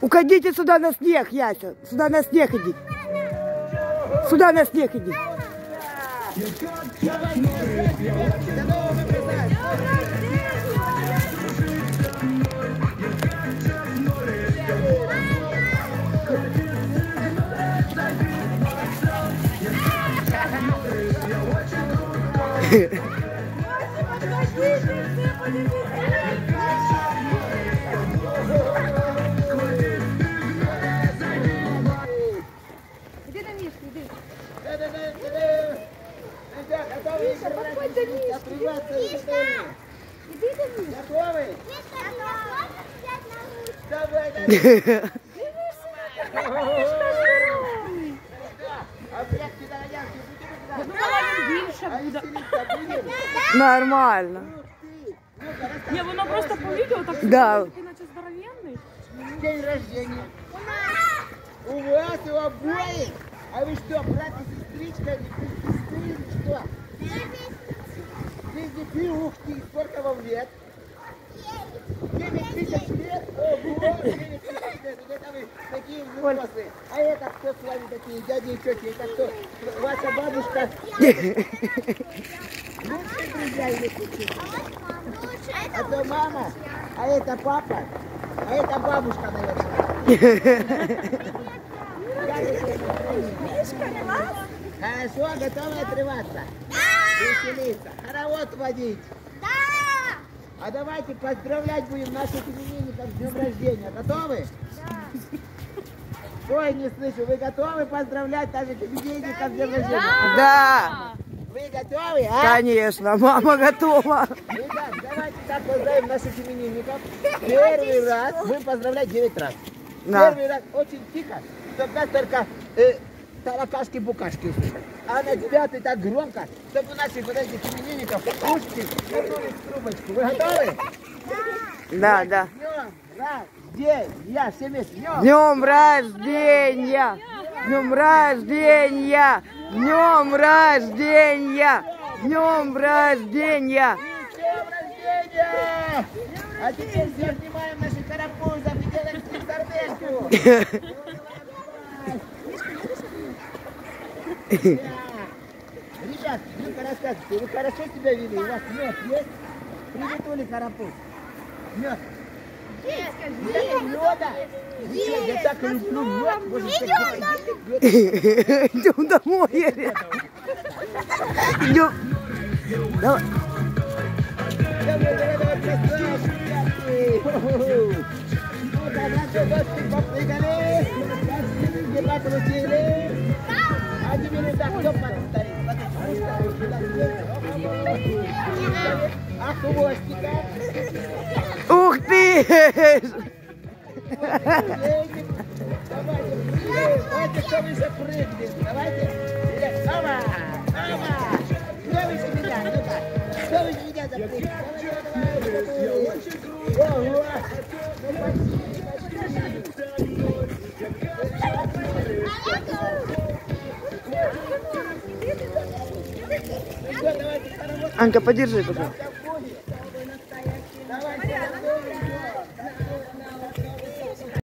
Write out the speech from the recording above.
Уходите сюда на снег, Яся. Сюда на снег иди. Сюда на снег иди. До Ребят, готовы еще подходь до Мишки, Открываться решение. Іди до місця. Готовы? Давай, давай! А прятки дорогянки будем играть? більше А буде. веселиться будем? Нормально. Ух ты! Ну-ка, расскажи, Ні, воно просто по відео так Да. такий наче здоровенний. день рождения. У вас у обоих? А вы что, брат и сестричка, или ты сестры, или что? Ты, сколько вам лет? 9 тысяч лет? Ого, 9 тысяч лет, это вы такие взрослые. А это кто с вами такие, дяди и тети, это кто? Ваша бабушка? Лучшие друзья или худшие? А то мама, а это папа, а это бабушка, наверное. Хорошо, готовы отрываться? Веселиться. Хоровод водить. А давайте поздравлять будем наших именинников с днем рождения. Готовы? Ой, не слышу. Вы готовы поздравлять наших именинников с днем рождения? Да, Вы готовы, а? конечно, мама готова. Ребят, давайте так поздравим наших именинников. Первый раз будем поздравлять 9 раз. Да. Первый раз очень тихо, чтобы нас только э, таракашки-букашки услышать. А на девятый так громко, чтобы у наших вот этих именинников ушки вернулись в трубочку. Вы готовы? Да, да. Днем рождения! Все вместе. Днем! Днем рождения! Днем рождения! Днем рождения! Днем рождения! Днем рождения! А теперь все снимаем наши карапузы и делаем с Care ce este bevine? Ia, nu, ies? Prinde tu, Licara, pus. Nu. De unde a muierea? Eu... Da. Eu Ух ты! Давайте, кто выше прыгнет. Давайте. Ава, ава. Кто выше меня? Ну-ка. Кто выше меня запрыгнет? Давай, давай, давай. Ого. Анка, подержи, пожалуйста.